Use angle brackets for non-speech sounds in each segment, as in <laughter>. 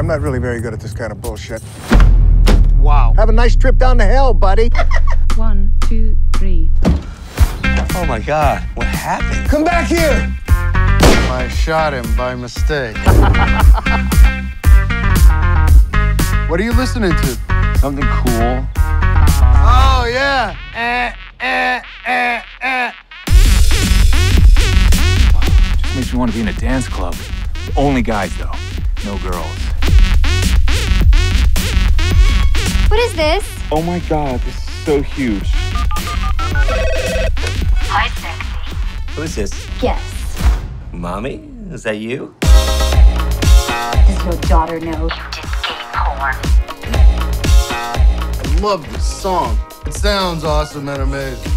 I'm not really very good at this kind of bullshit. Wow. Have a nice trip down to hell, buddy. <laughs> One, two, three. Oh my God, what happened? Come back here. I shot him by mistake. <laughs> what are you listening to? Something cool. Oh, yeah. Eh, eh, eh, eh. Just makes me want to be in a dance club. Only guys, though. No girls. This? Oh my god, this is so huge. Hi, sexy. Who is this? Yes. Mommy? Is that you? Does your daughter know you did gay porn? I love this song. It sounds awesome and amazing.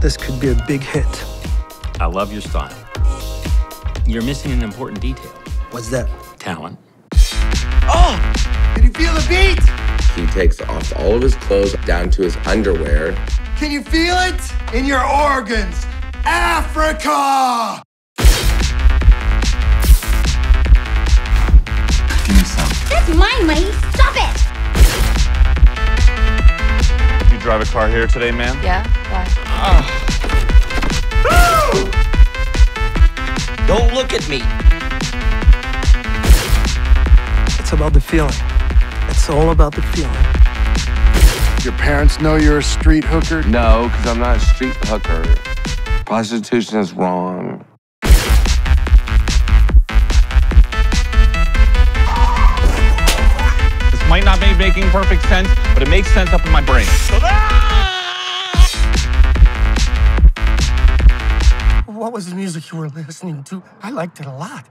This could be a big hit. I love your style. You're missing an important detail What's that? talent. Oh! Can you feel the beat? He takes off all of his clothes down to his underwear. Can you feel it? In your organs. Africa! Give me some. That's mine, Mikey. Stop it! You drive a car here today, ma'am? Yeah? Why? Don't look at me. It's about the feeling. It's all about the feeling. Your parents know you're a street hooker? No, because I'm not a street hooker. Prostitution is wrong. This might not be making perfect sense, but it makes sense up in my brain. What was the music you were listening to? I liked it a lot.